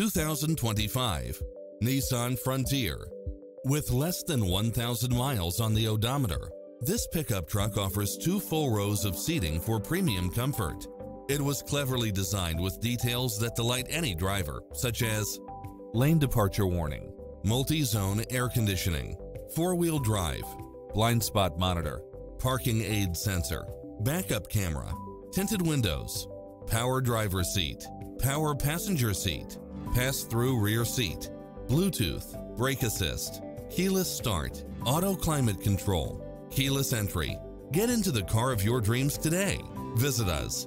2025 Nissan Frontier. With less than 1,000 miles on the odometer, this pickup truck offers two full rows of seating for premium comfort. It was cleverly designed with details that delight any driver, such as lane departure warning, multi-zone air conditioning, four-wheel drive, blind spot monitor, parking aid sensor, backup camera, tinted windows, power driver seat, power passenger seat, pass-through rear seat, Bluetooth, brake assist, keyless start, auto climate control, keyless entry. Get into the car of your dreams today. Visit us